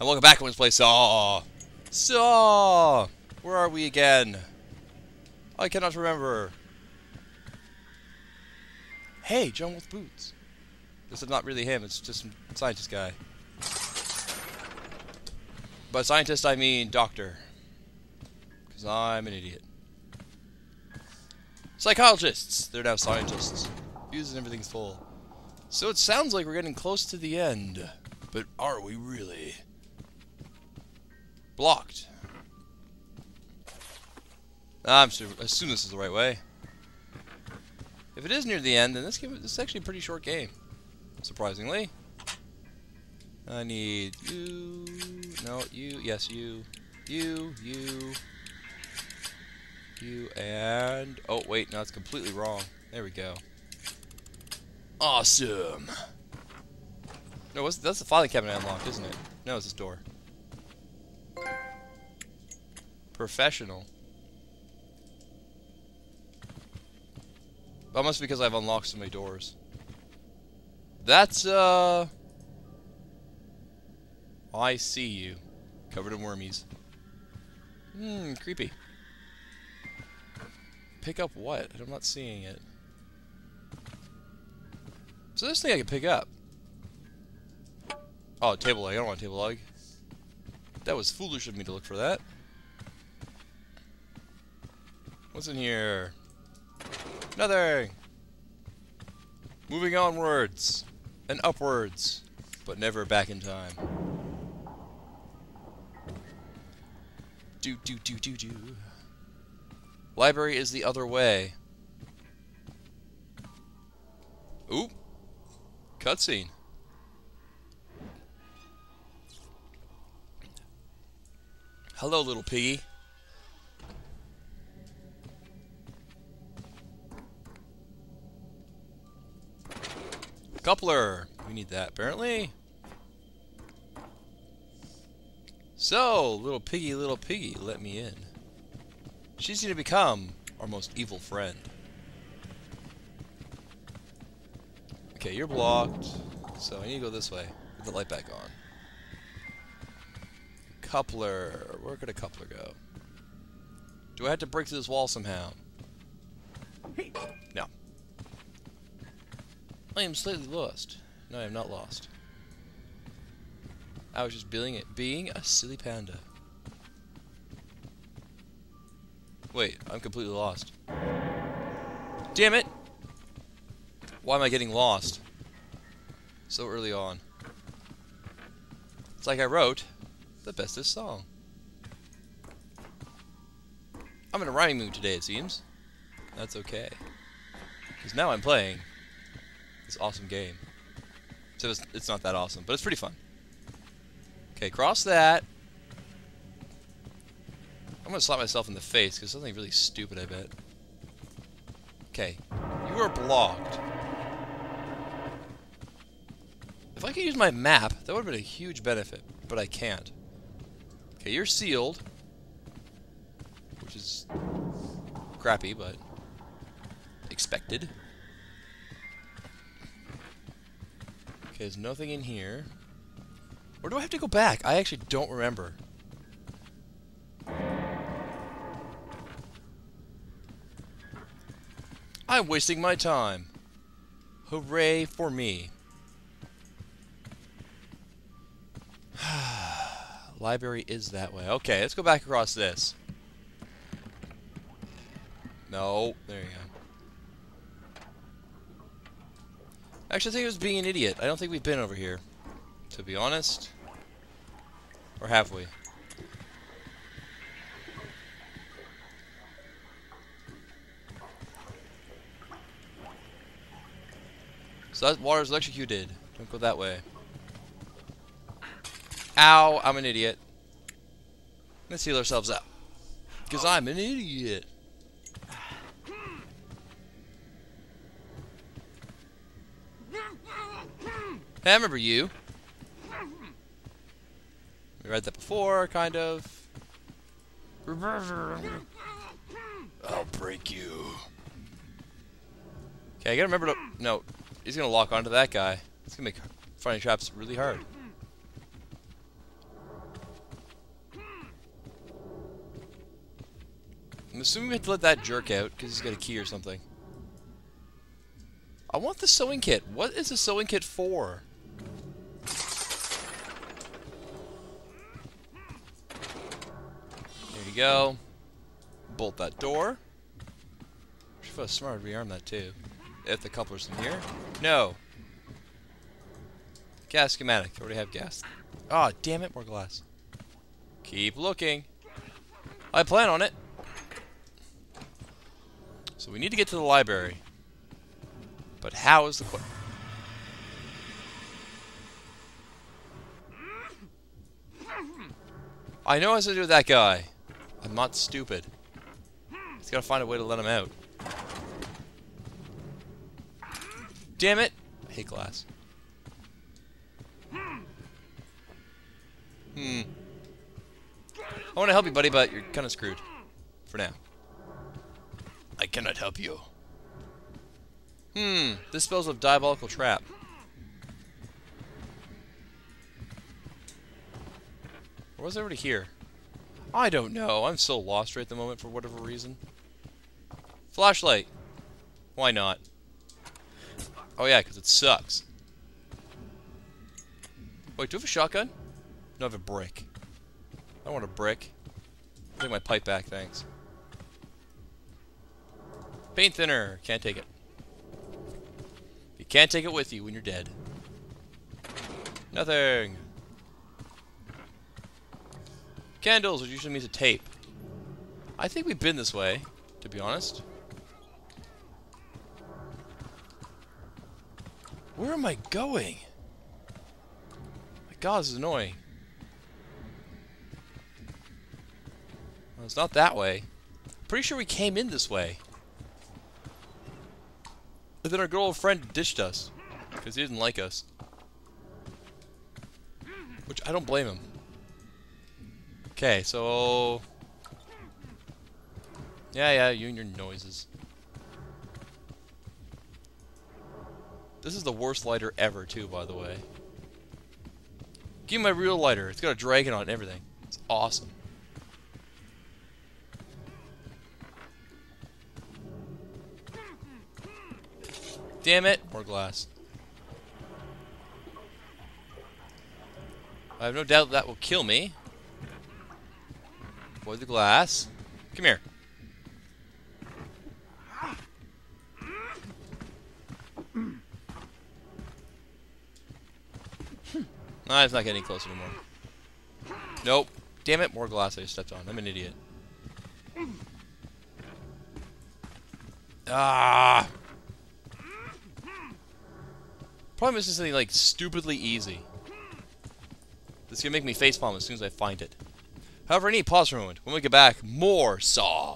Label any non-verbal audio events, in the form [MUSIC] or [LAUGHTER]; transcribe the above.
And welcome back to Let's Play Saw! Saw! Where are we again? I cannot remember. Hey, John with boots. This is not really him, it's just some scientist guy. By scientist, I mean doctor. Because I'm an idiot. Psychologists! They're now scientists. Views and everything's full. So it sounds like we're getting close to the end. But are we really? Blocked. Ah, I'm sure, I assume this is the right way. If it is near the end, then this game this is actually a pretty short game. Surprisingly. I need you. No, you. Yes, you. You. You. You and oh wait, no, it's completely wrong. There we go. Awesome. No, that's the filing cabinet unlocked, isn't it? No, it's this door. Professional. That must be because I've unlocked so many doors. That's, uh... I see you. Covered in wormies. Hmm, creepy. Pick up what? I'm not seeing it. So this thing I can pick up. Oh, table leg. I don't want table leg. That was foolish of me to look for that. What's in here? Nothing! Moving onwards. And upwards. But never back in time. Do, do, do, do, do. Library is the other way. Oop. Cutscene. Hello, little piggy. Coupler. We need that, apparently. So, little piggy, little piggy, let me in. She's going to become our most evil friend. Okay, you're blocked. So I need to go this way. Get the light back on. Coupler. Where could a coupler go? Do I have to break through this wall somehow? No. I am slightly lost. No, I am not lost. I was just being, it, being a silly panda. Wait, I'm completely lost. Damn it! Why am I getting lost? So early on. It's like I wrote the bestest song. I'm in a rhyming mood today, it seems. That's okay. Because now I'm playing this awesome game. So it's, it's not that awesome, but it's pretty fun. Okay, cross that. I'm gonna slap myself in the face because something really stupid, I bet. Okay, you are blocked. If I could use my map, that would have been a huge benefit, but I can't. Okay, you're sealed. Which is crappy, but expected. There's nothing in here. Or do I have to go back? I actually don't remember. I'm wasting my time. Hooray for me. [SIGHS] Library is that way. Okay, let's go back across this. No, there you go. Actually, I think it was being an idiot. I don't think we've been over here, to be honest. Or have we? So that water's electrocuted. Don't go that way. Ow, I'm an idiot. Let's heal ourselves up. Because I'm an idiot. Hey, I remember you. We read that before, kind of. I'll break you. Okay, I gotta remember to... No, he's gonna lock onto that guy. It's gonna make finding traps really hard. I'm assuming we have to let that jerk out, because he's got a key or something. I want the sewing kit. What is the sewing kit for? Go. Bolt that door. I was smart, rearm that too. If the coupler's in here. No. Gas schematic. I already have gas. Ah, oh, damn it, more glass. Keep looking. I plan on it. So we need to get to the library. But how is the question? I know what to do with that guy. I'm not stupid. He's gotta find a way to let him out. Damn it! I hate glass. Hmm. I want to help you, buddy, but you're kind of screwed. For now. I cannot help you. Hmm. This spells a diabolical trap. Or was already here? I don't know. I'm so lost right at the moment for whatever reason. Flashlight. Why not? Oh yeah, because it sucks. Wait, do you have a shotgun? No, I have a brick. I don't want a brick. Take my pipe back, thanks. Paint thinner. Can't take it. You can't take it with you when you're dead. Nothing. Candles, which usually means a tape. I think we've been this way, to be honest. Where am I going? My god, this is annoying. Well, it's not that way. Pretty sure we came in this way. But then our good old friend ditched us. Because he didn't like us. Which, I don't blame him. Okay, so... Yeah, yeah, you and your noises. This is the worst lighter ever, too, by the way. Give me my real lighter. It's got a dragon on it and everything. It's awesome. Damn it! More glass. I have no doubt that will kill me. Avoid the glass. Come here. Nah, it's not getting close anymore. Nope. Damn it, more glass I just stepped on. I'm an idiot. Ah! Probably missing something like stupidly easy. This is gonna make me facepalm as soon as I find it. However, I need pause for a moment. When we get back, more Saw.